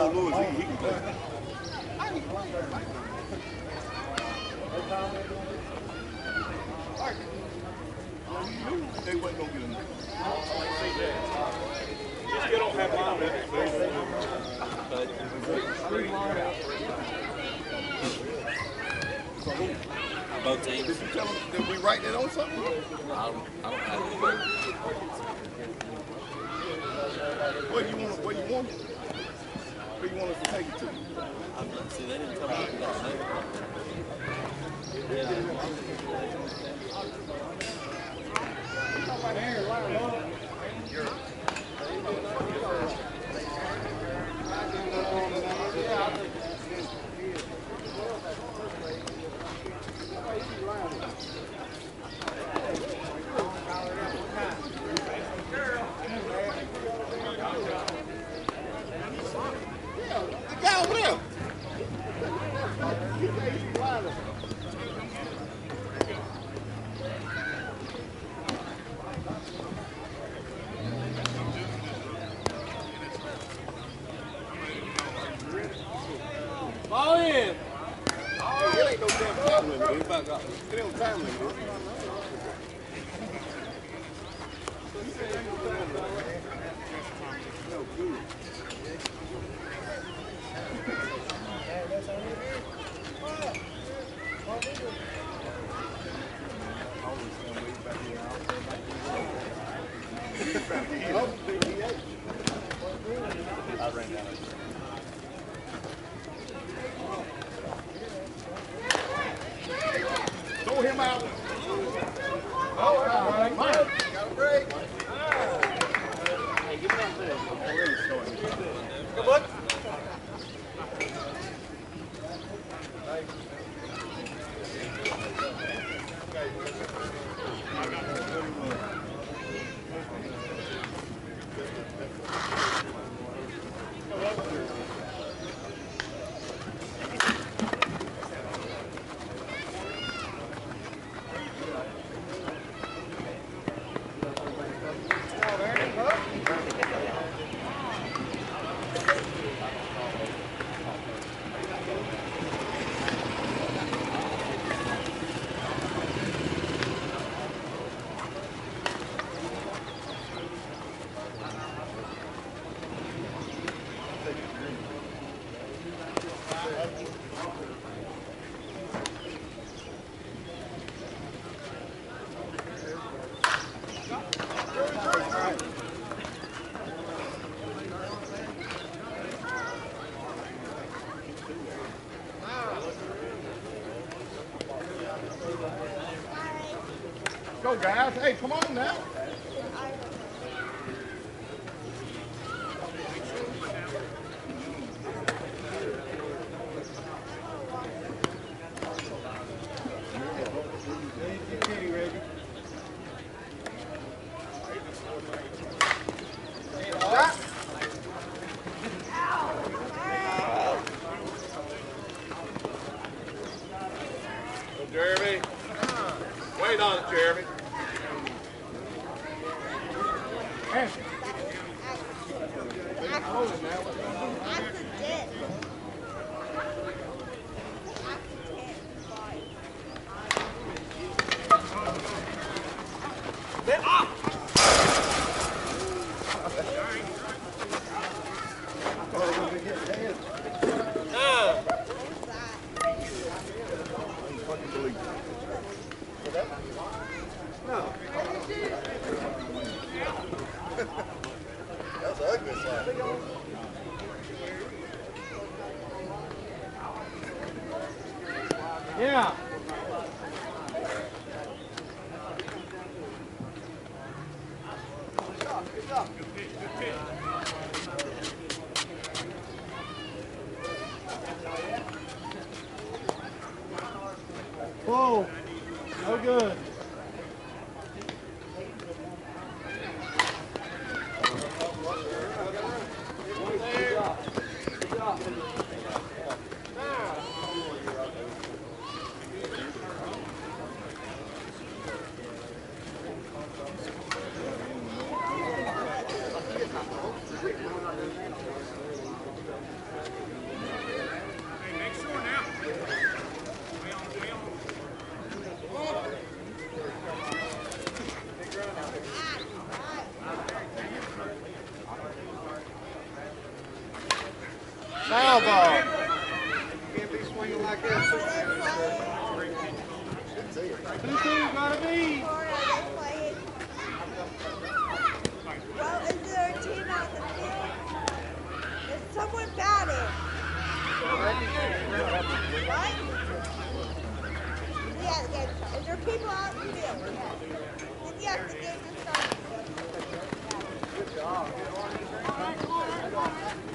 I, Go, guys. Hey, come on now. yeah, yeah. And there are people out in the field. Yeah. And yes, the game is starting. Good job. Yeah.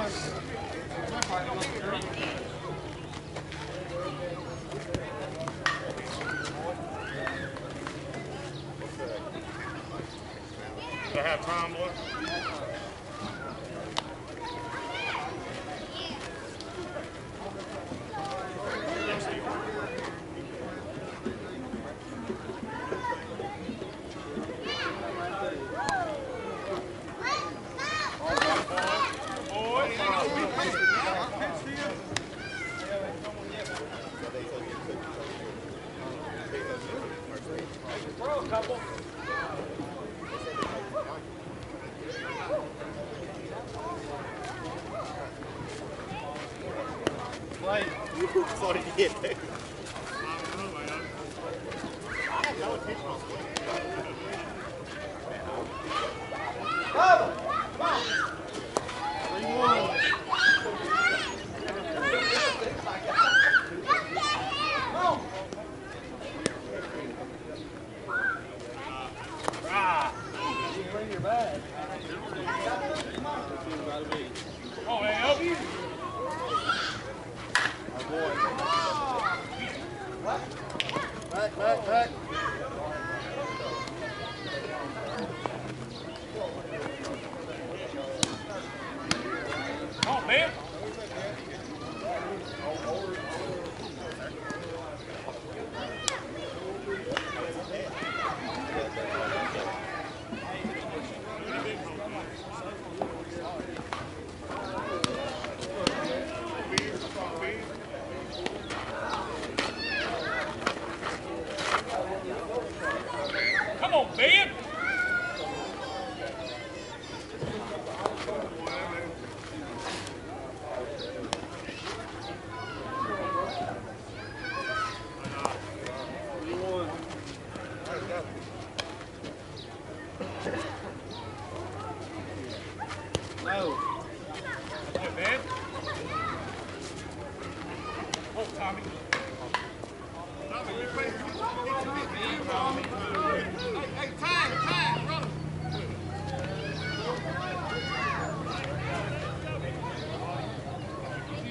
Do I have time, boy?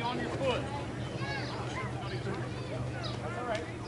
on your foot. That's all right.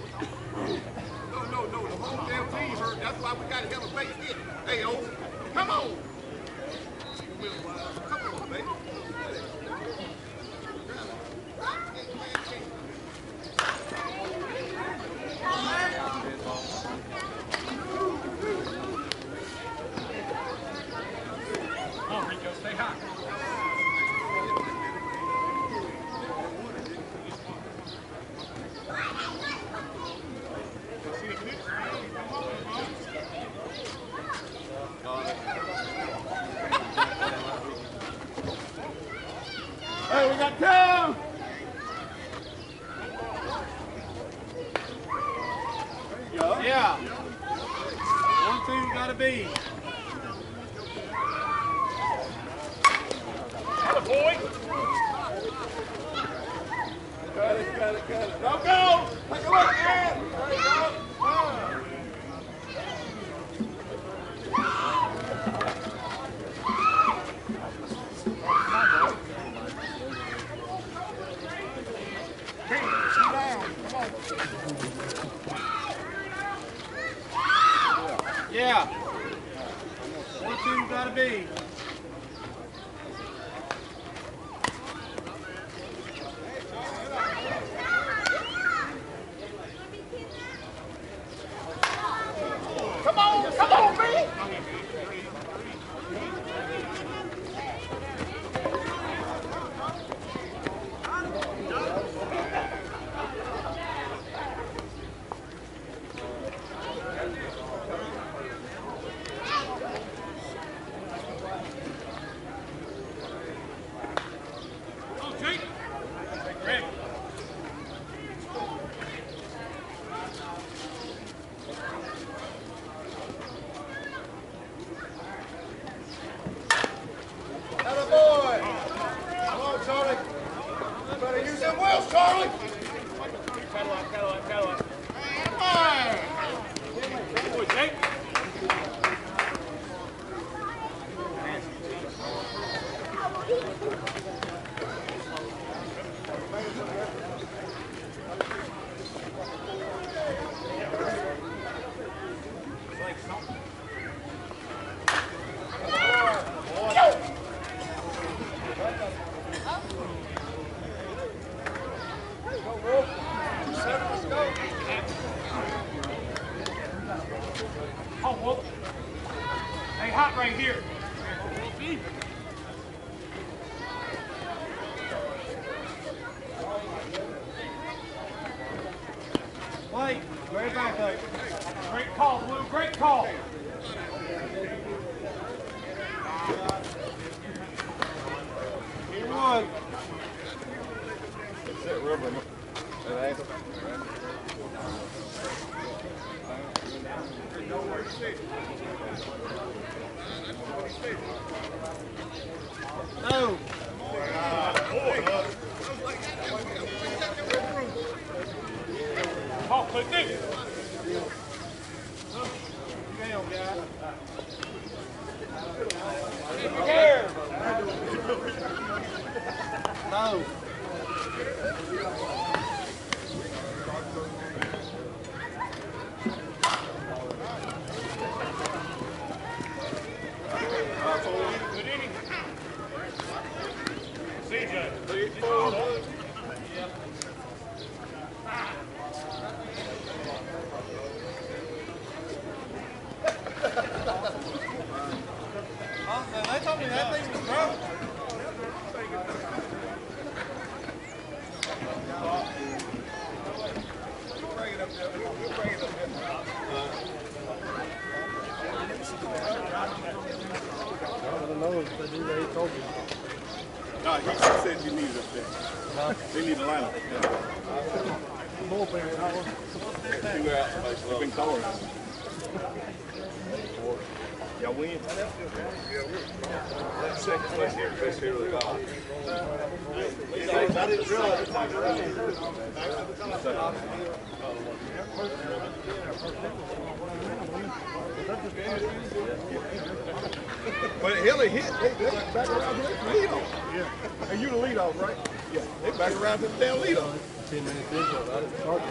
15 minutes into it. I started.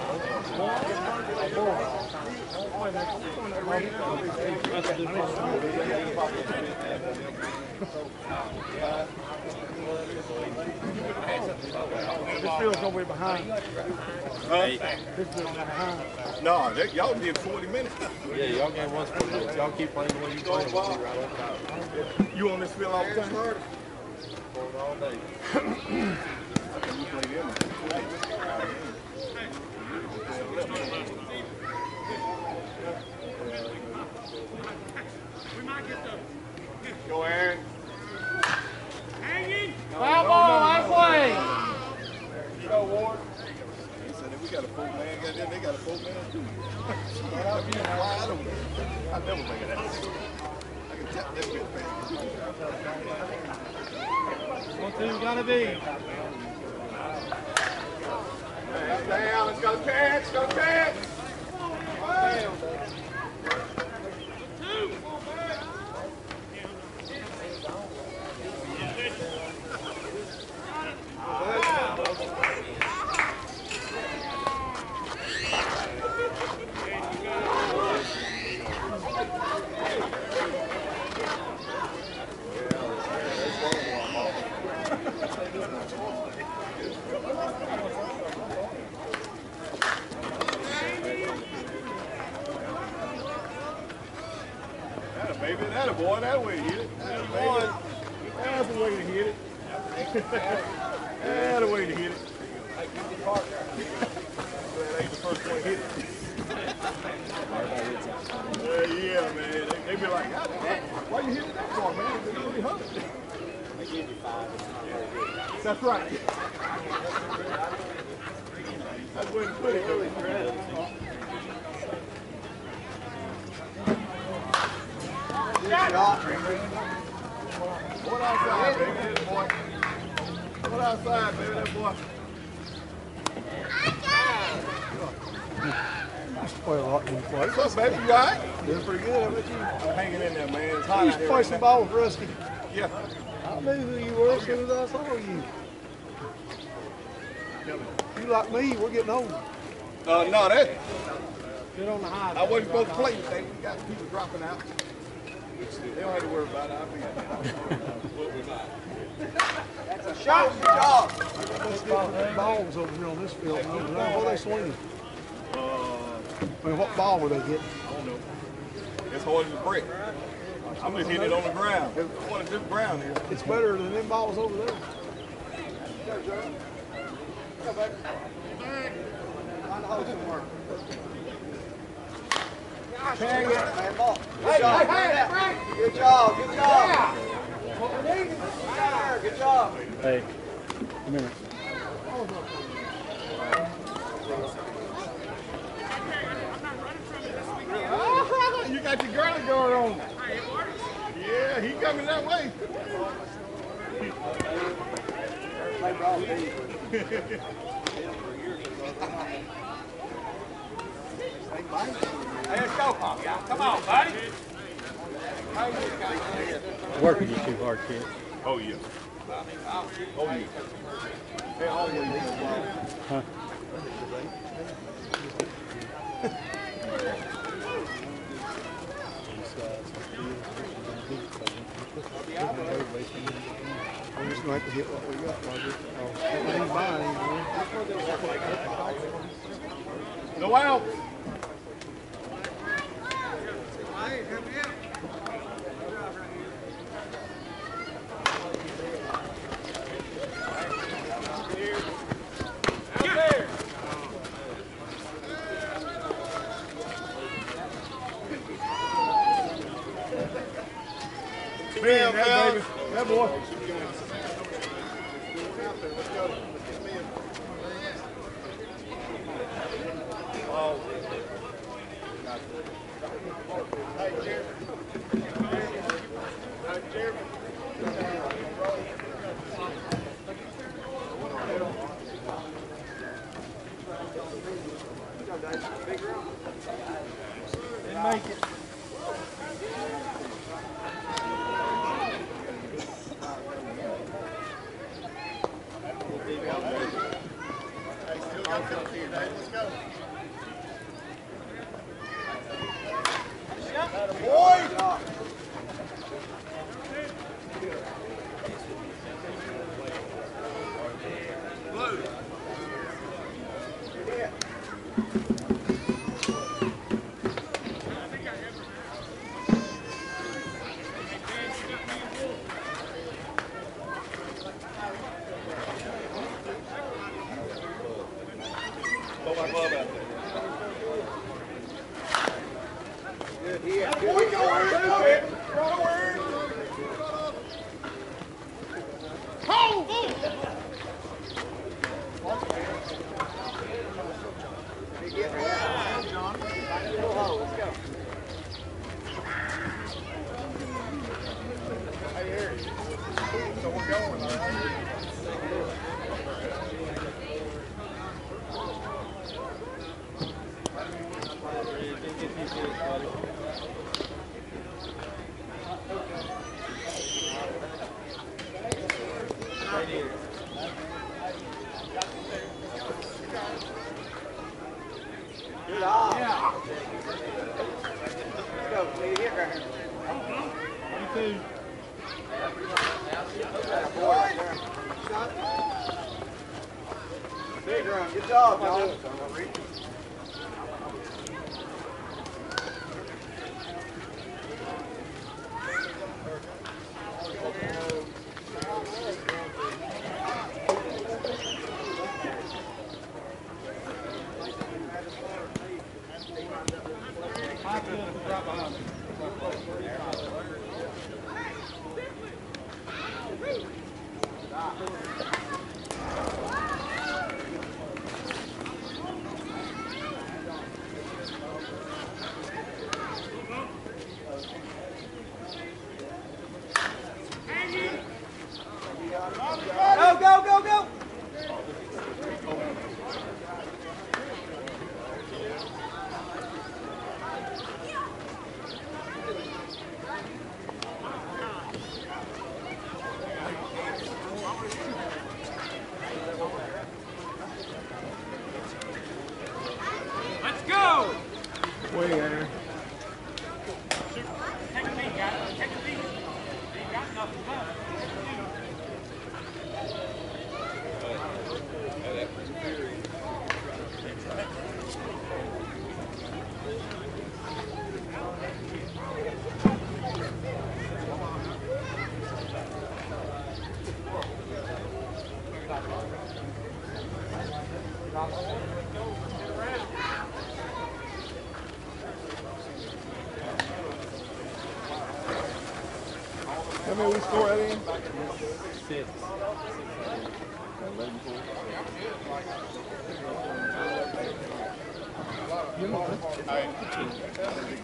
This field's gonna be behind. Huh? This field's behind. No, y'all did 40 minutes. yeah, y'all gave us 40 minutes. Y'all keep playing the way you play. Right you on this field all the time? all day. the Go, Aaron. hanging. Foul ball, last way. Go, Ward. He said, if we got a full man, goddamn, they got a full man too. I'll be. I never make it out. I can tap that bit, man. One, two, gotta be. Down, down, let's go catch, go catch. Down. boy. That way to hit it. That's boy. That's the way to hit it. That's the way to hit it. That ain't the first one hit it. Yeah, yeah, man. They, they be like, "God, why you hit it that far, man? It really hurt. That's right. That's where to put it, though. What outside, baby, that boy. What outside, baby, that boy. What's up, baby? You all right? Doing pretty good. How about you? I'm hanging in there, man. It's hot You out used to here play right some now. ball with Rusty. Yeah. I knew who you were as soon as I saw you. You like me, we're getting old. Uh, no, that Get on the high. I wasn't supposed to play today. We got people dropping out. They don't have to worry about it. I'll be Let's get balls over here on this field. over. What are they swinging? Uh, I mean, what ball were they getting? I don't know. It's hard as a brick. I'm just hitting it on the ground. There's one of this ground here. It's better than them balls over there. Good job, good job. Good job. You got your girly going on. Yeah, he coming that way. Hey, let's go, Pop. Come on, buddy. Working you too hard, kid. Oh yeah. Oh yeah. They always do well. Huh? I'm just going to have to hit what we got, Roger. Oh, we ain't buying anymore. No out. Man, that baby. That boy. Way there. Take a lead, guys. Take a lead. You got nothing left. Take a lead. How many we score that in? Six. First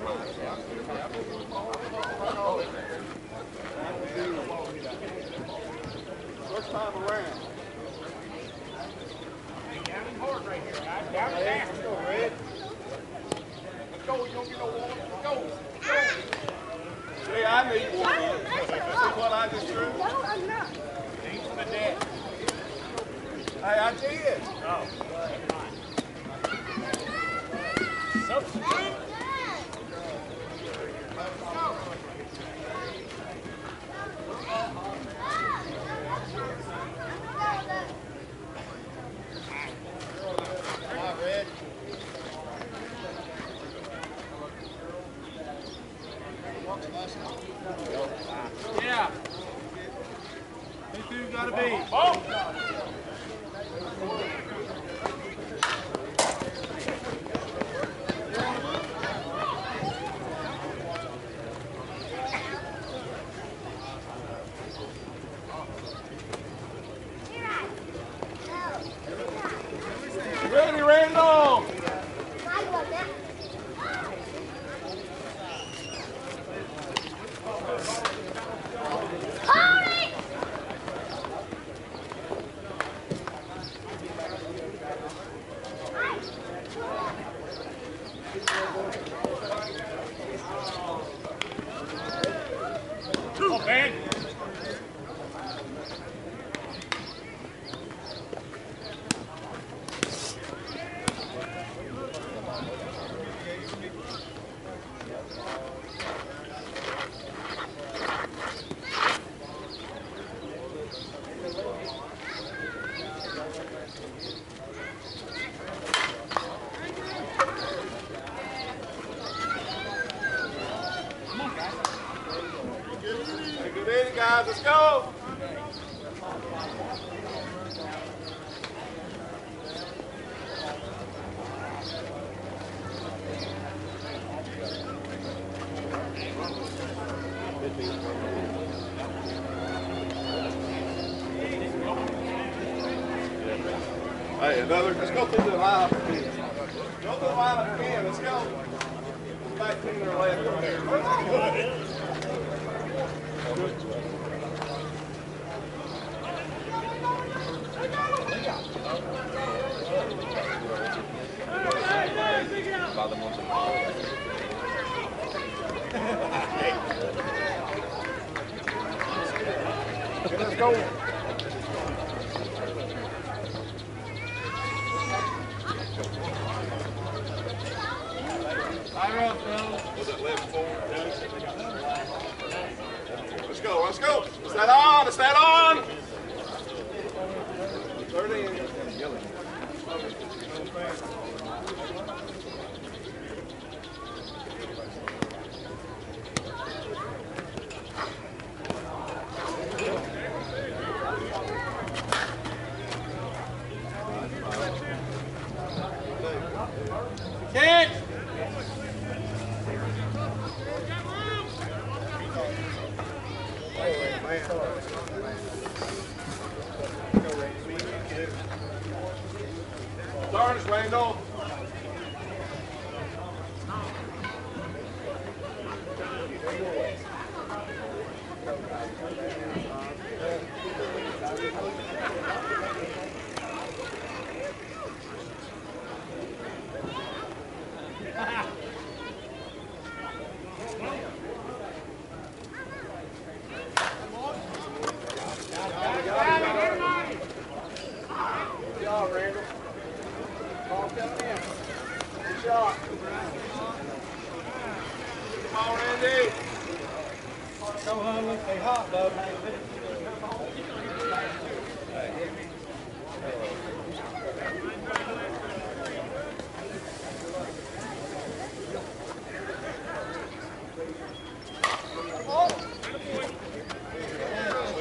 Go home and hot dog.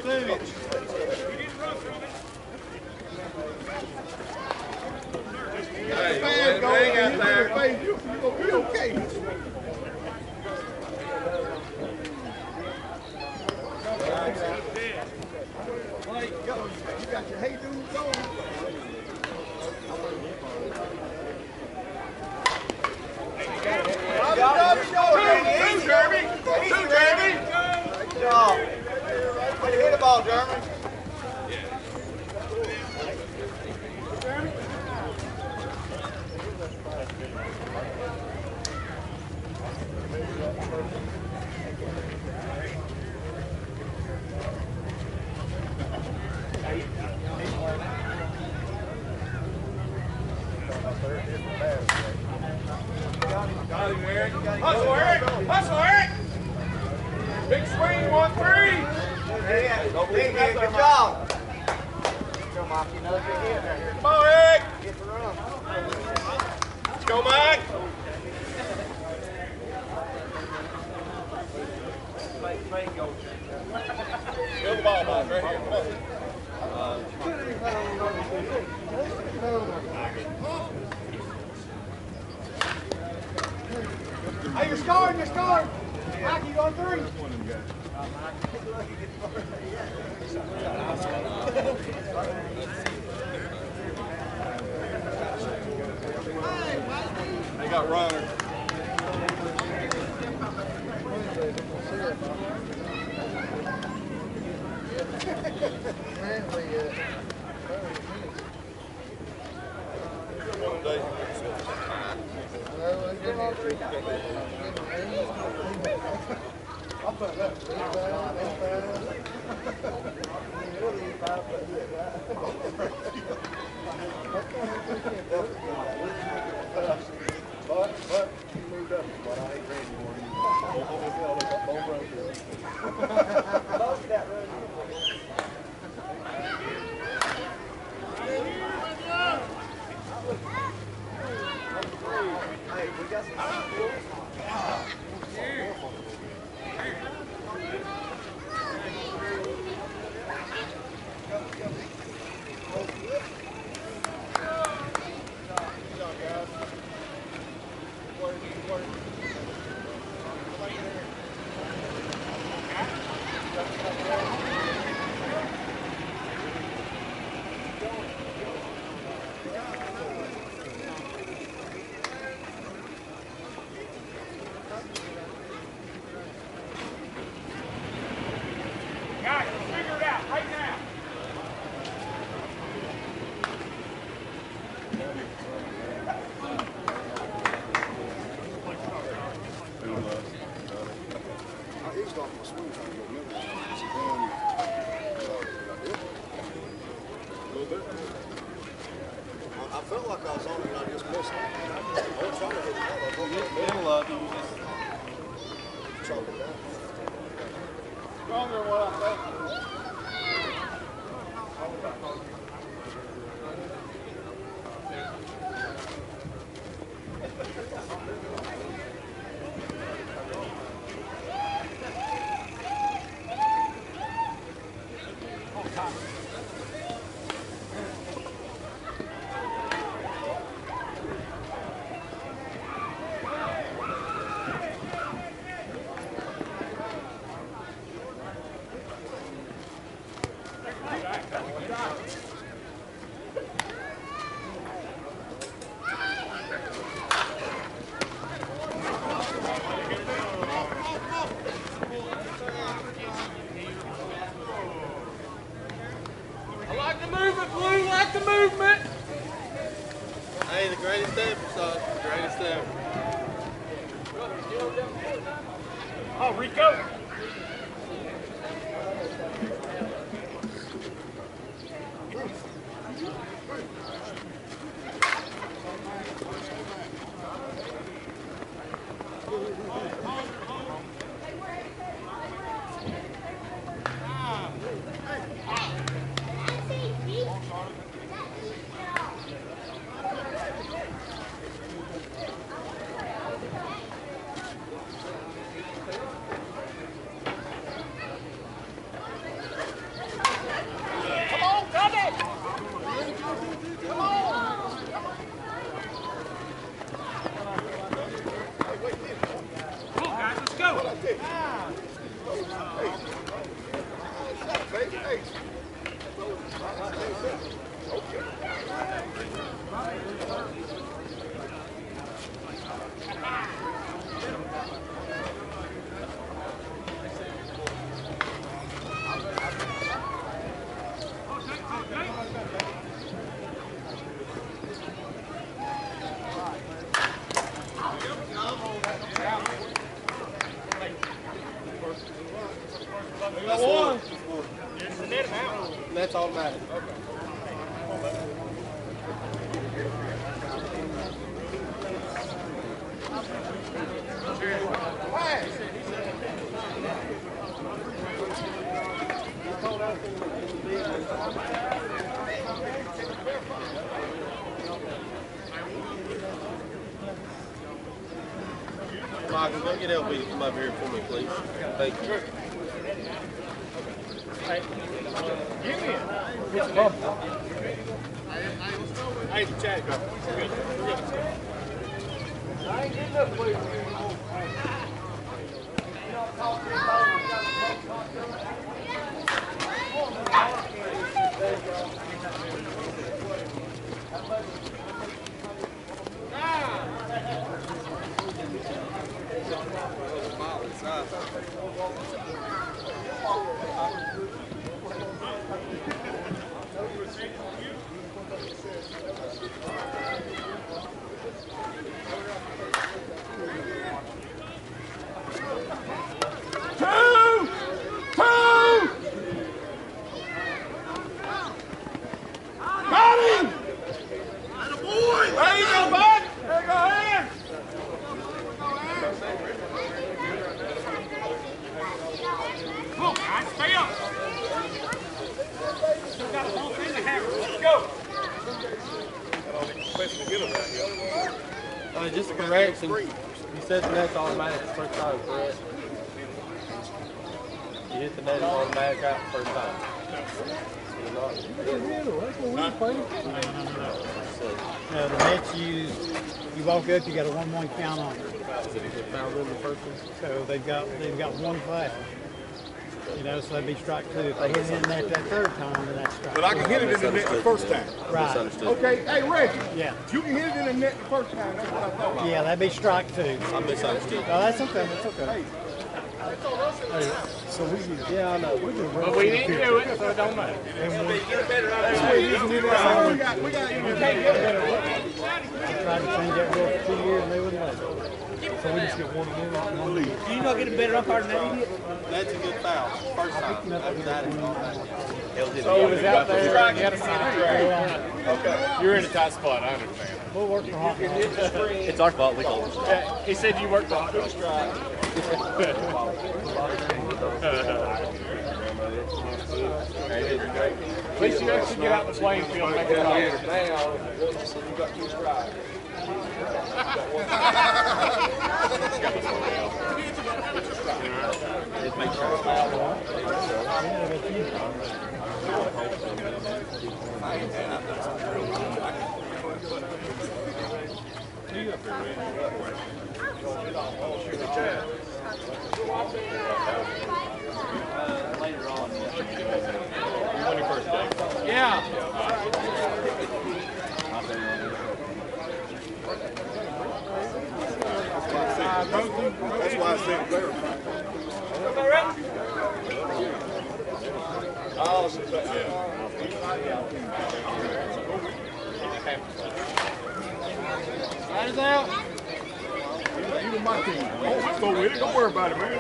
Hey, man. Hey, okay? Come stay up! Still got a long thing to have. Let's go! Uh, just a correction. You said the net's automatic the first time, correct? You hit the net automatic out the first time. You're not. Uh, the nets you, you walk up, you got a one-one count on it. Fouled in the first one. So they've got, they've got one foul. You know, so that'd be strike two. If they hit it in there that third time, then that's strike But I can hit it in the net the first time. Right. Okay, hey Reggie, Yeah, you can hit it in the net the first time. That's what I thought. yeah, that'd be strike two. I misunderstood. Oh, that's okay, that's okay. So we can, Yeah, I know. But we didn't do it, so it don't matter. We got, we got, you can't get it. tried to change that rule for two years and they wouldn't let it. So we just get one win, one lead. Do you not get a better umpire than that idiot? That's a good foul. First time. After that, it's automatic. He was out there, he had a sign. Yeah, You're in a tight spot, I understand. we'll work for Hawk. It's our fault. We called it. Yeah, He said you worked on it. At least you actually get out the playing field and make it up. It makes sure it's foul. Yeah. Guys out. Even my team. Oh, go with it. Don't worry about it, man.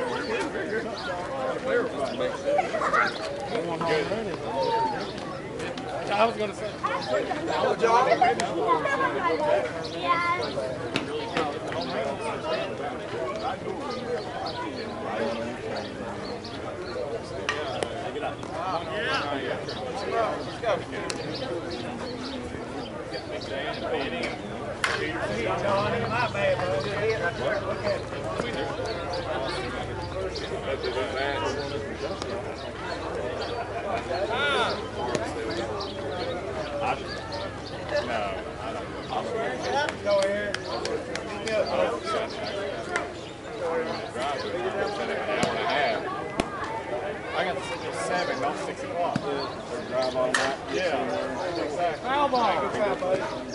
I was say. Got to six o'clock. Drive all night. Yeah, exactly. Foul ball.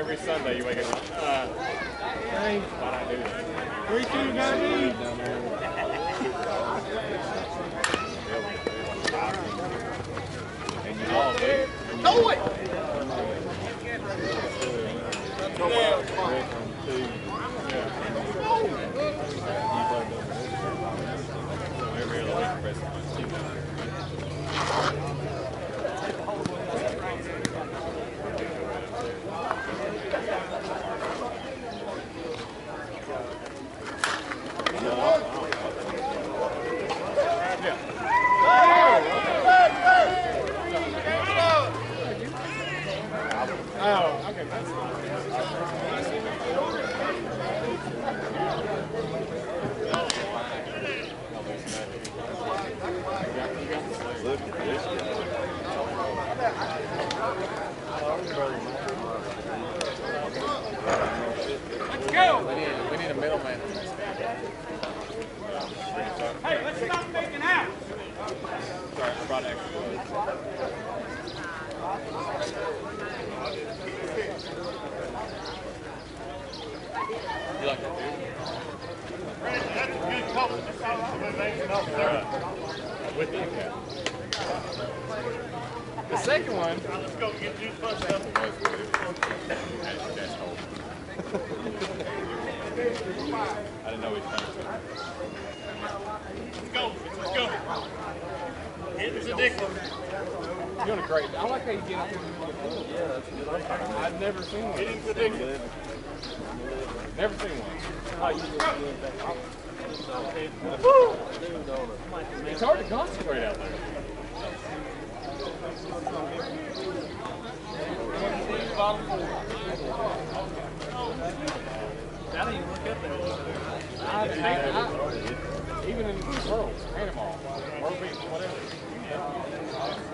You every, Sunday you wake up, uh, Hey, why'd I do that? And you week, press Oh, okay, that's Let's go. We need, we need a middleman. Hey, let's stop making out. Sorry, I brought extra. You like that, dude? That's a good couple. That's how we're making up there. With the. The second one. Let's go get you punched up. I didn't know he was coming. Let's go. Let's go. The dick. You're doing a great. I like how you get up the the good. I've never seen one. Here's the dick. Never seen one. It's hard to concentrate out there. I, I, I, even in world, animal, rugby, whatever.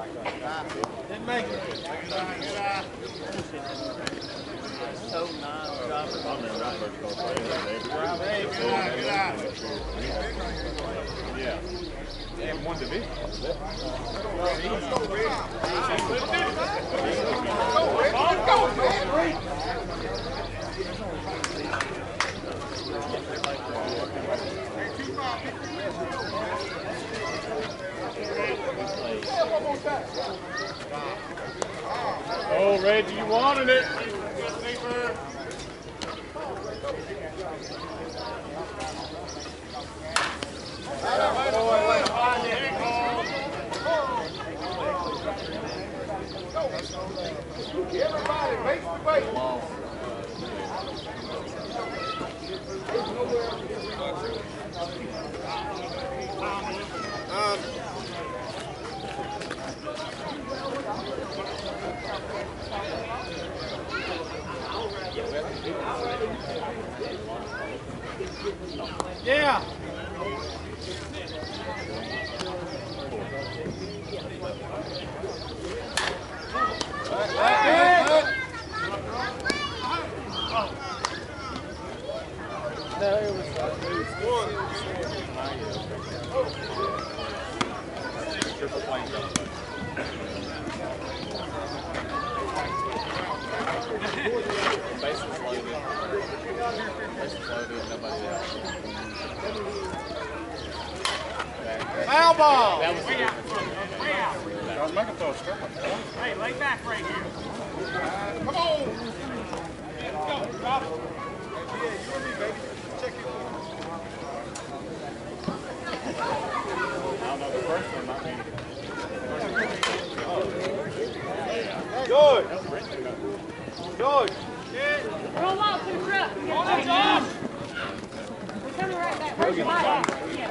Didn't make it. Yeah. And one division. Oh, Reggie, you wanted it. Everybody, ball. That was way out. Way out. Guys, make him throw a stripper. Hey, lay back right here. Uh, come on. One. George! George! Roll out to the trap! Hold it, Josh! We're coming right back. Where's your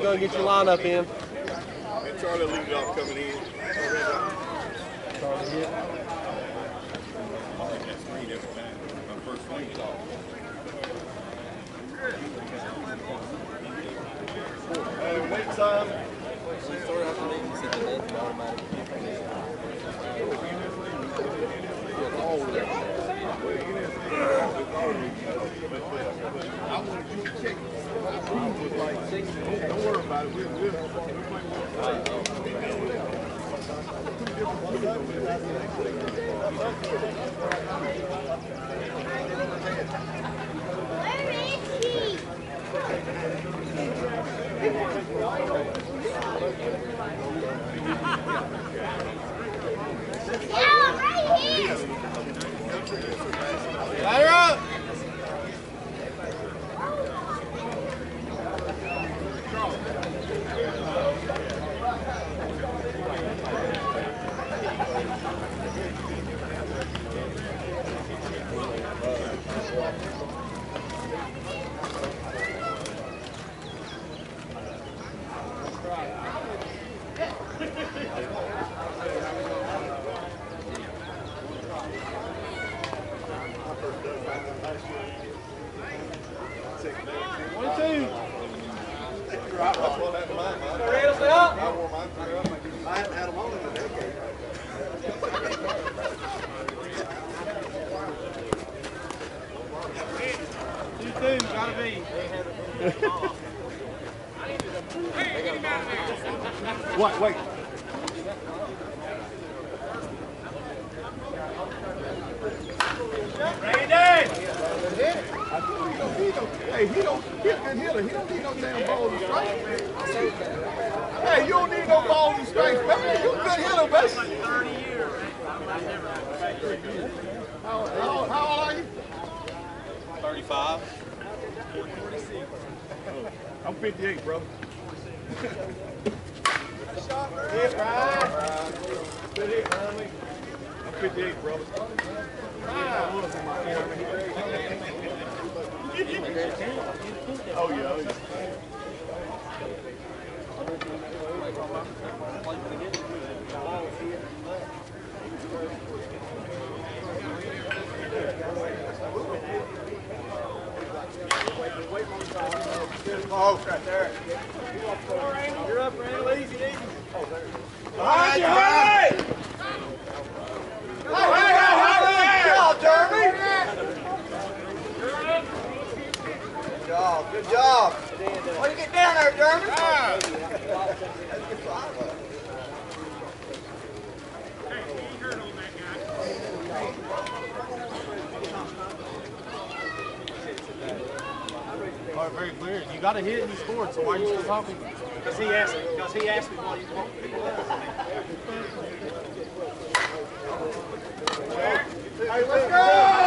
go get your lineup in. Don't worry about it. We're good. We're playing. Way to get down there, Jeremy. All right, very clear. You got to hit and you scored, so why are you still talking? Because he asked me, because he asked me what he wanted. Hey, let's go! Go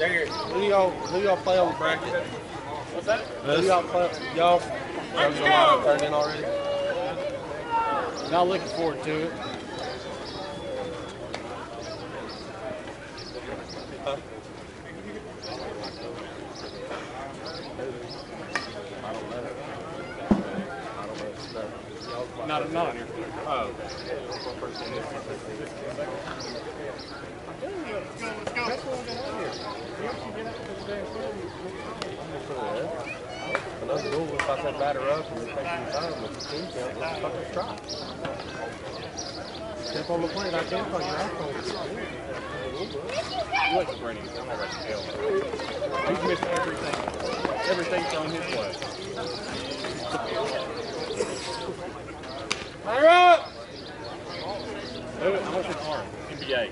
Derek, who y'all who y'all play on the bracket? What's that? Who y'all play? Y'all y'all go turned in already? Y'all looking forward to it? Huh? I don't know. I don't know. if it's Not, not on here. Oh. Another rule, if I said batter up and it some time with the team count, let's fucking try. Step on the plate, I can't fucking. You like the Brady. I'm all right to hell. He's missed everything. Everything's thrown his way. Fire up! Who- How much is arm? NBA.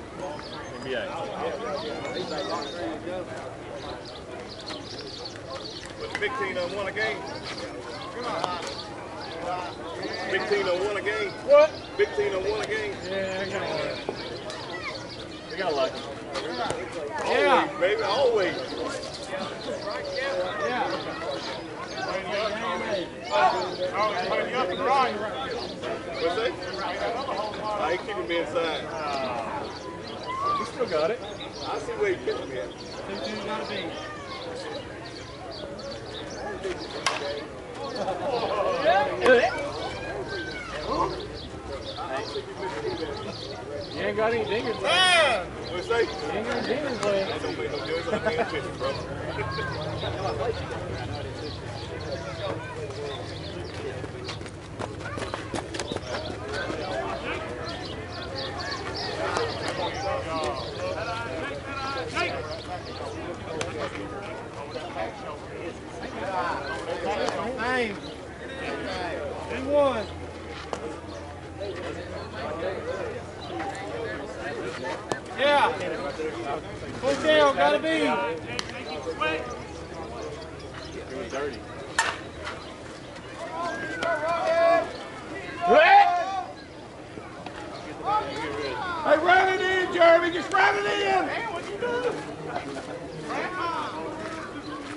NBA. Big team done won a game. Big team done won a game. What? Big team done won a game. Yeah, I got one. We got lucky. Yeah. Always, baby, always. Yeah. He's putting you up and right. What's that? I ain't keeping me inside. You still got it. I see where you keeping me at. You ain't got any dingers left. Ah! What's that? You ain't got any dingers left. That don't make no difference. I'm paying attention, bro. game. Two one. Yeah. Push down, gotta be. Doing dirty. Hey, run it in, Jeremy. Just run it in. Hey, what you doing?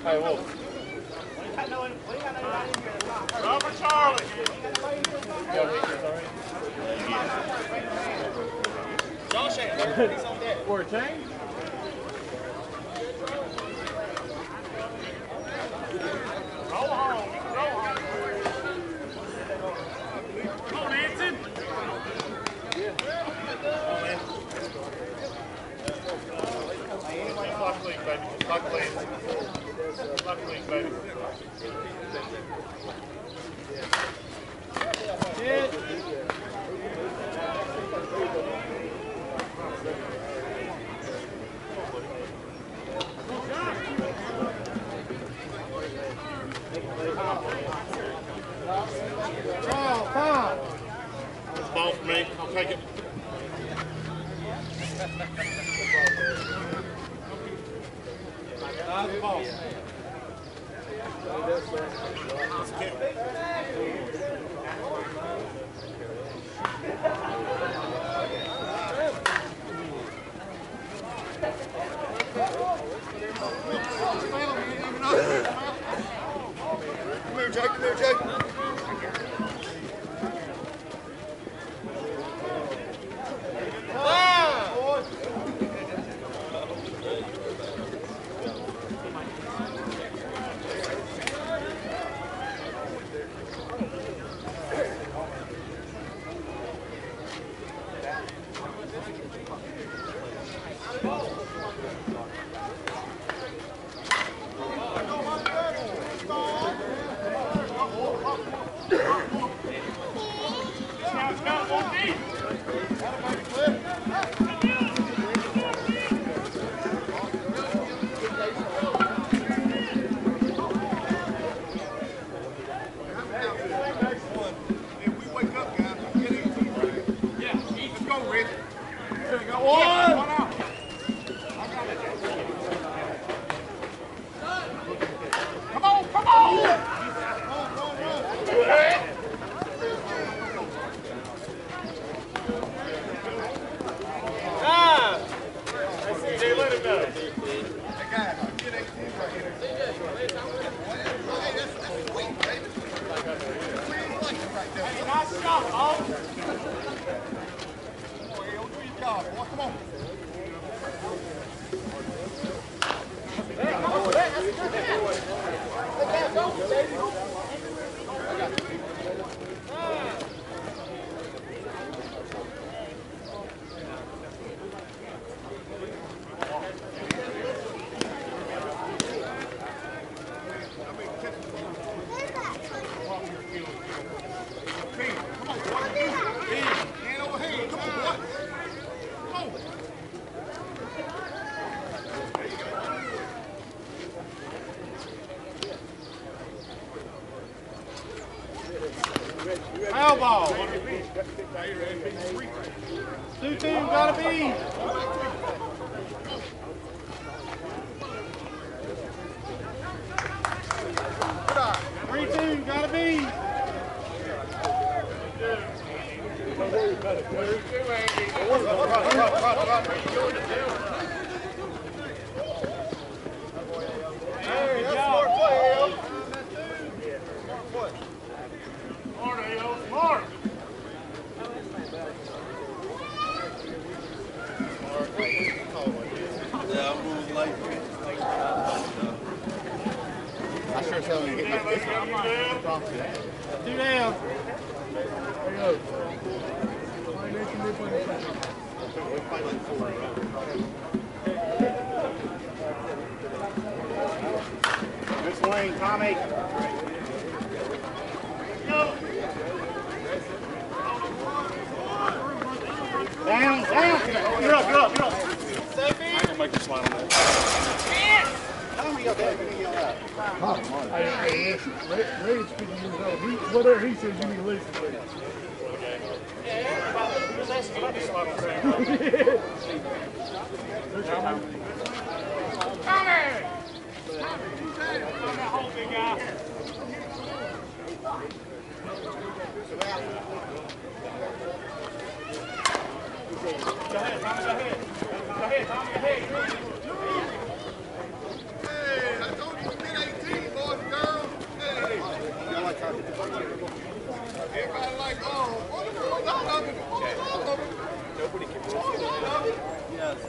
Hey, Wolf. Robert Charlie. For a change? Roll home. Roll home. Come on, Anson. Clock league, baby. Clock league. Clock league, baby. Hit. Foul, foul. It's a ball for me. I'll take it. Nine the ball. Come here, Jake. Come here, Jake. Now it's got one deep. If we wake up, guys, we get 18 right here. Yeah. Let's go, Rich. There you go. One. One out. Come on, come on. Everybody like, oh, what the fuck?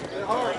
dog. Hard.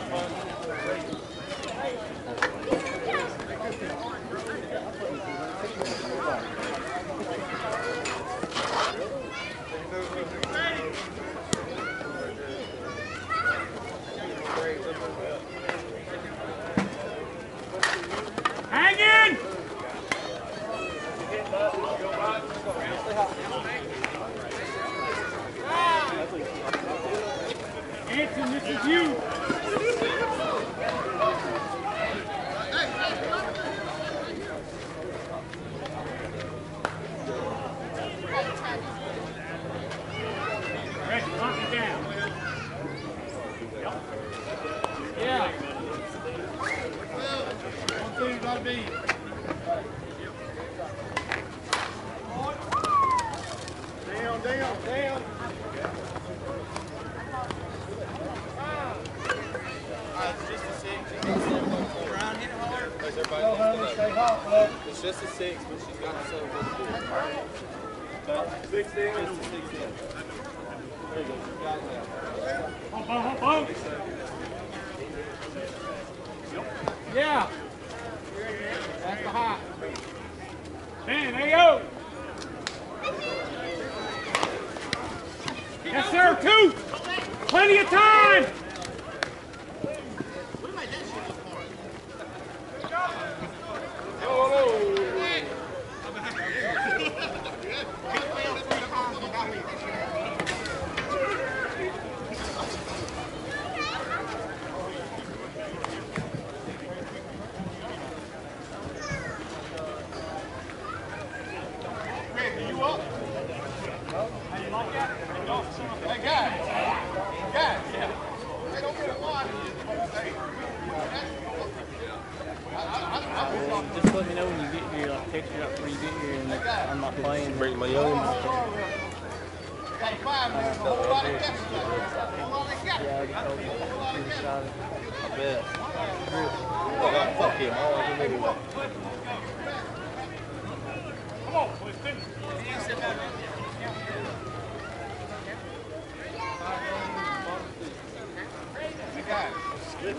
Hey,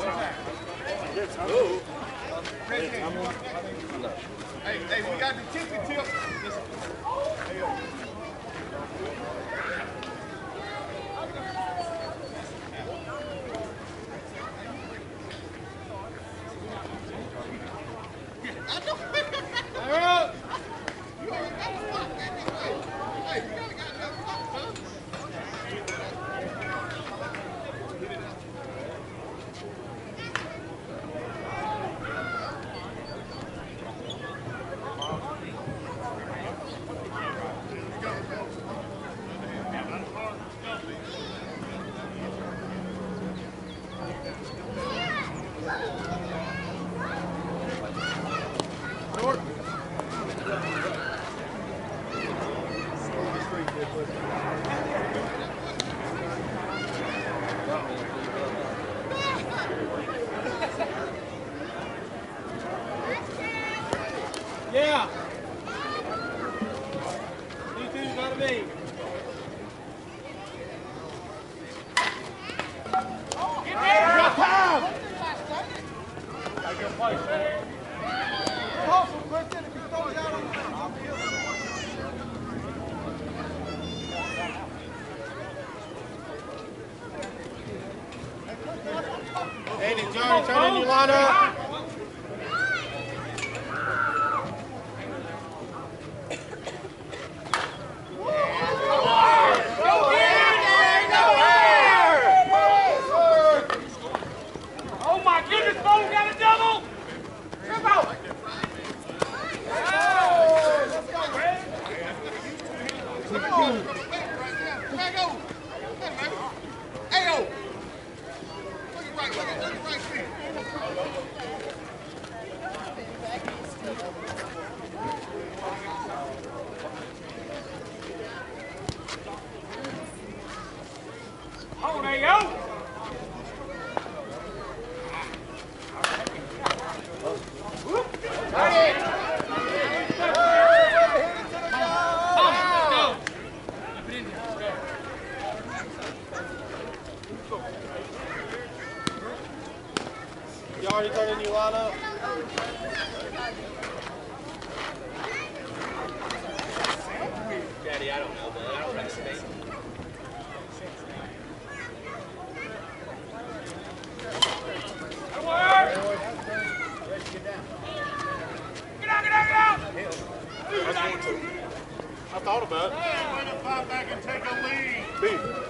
hey, we got the ticket tip. Hey, You already turning your lineup? Daddy, I don't know, but I don't estimate. Get! I thought about it. Way to fight back and take a lead. Beef.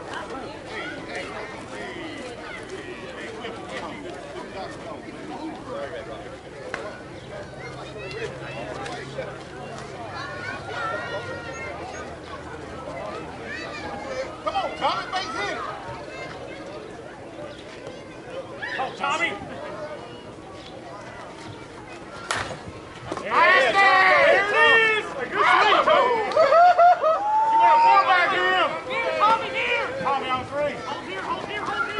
Tommy, base hit. Oh, Tommy! There it is. A good swing, Tommy. You want a fullback here? Here, Tommy, here! Tommy on three. Hold here, hold here, hold here!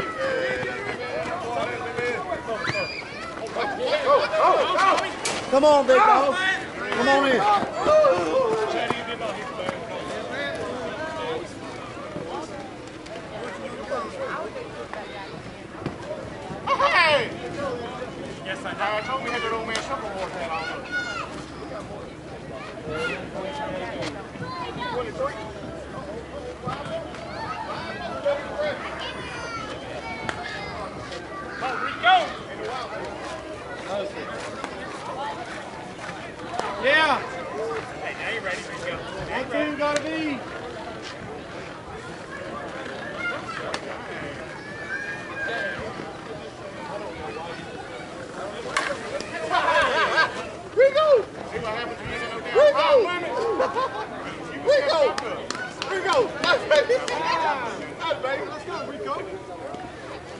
Come on, big dog. Come on in. Hey! Yes, I told me had that old man shuffleboard hat on.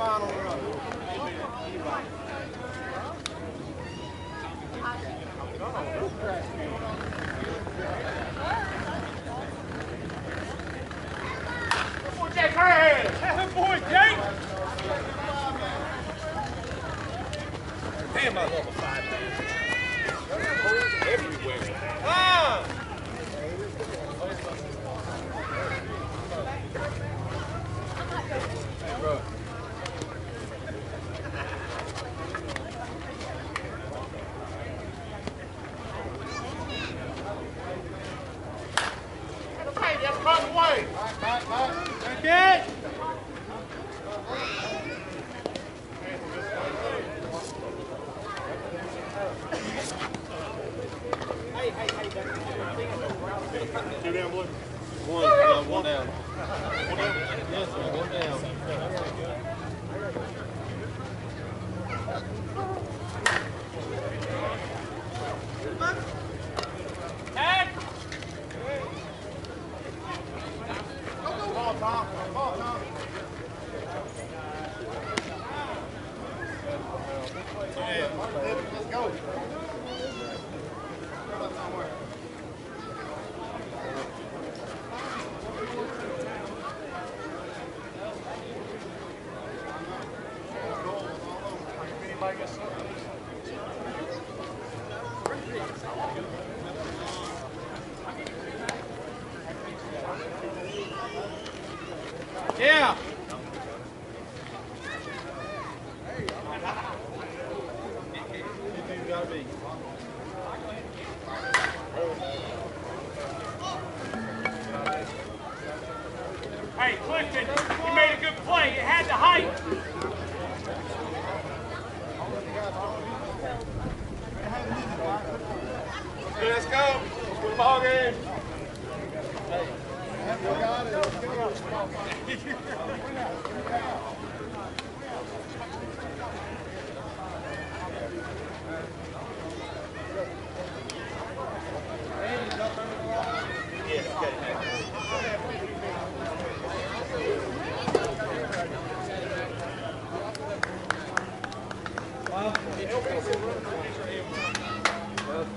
final run. Good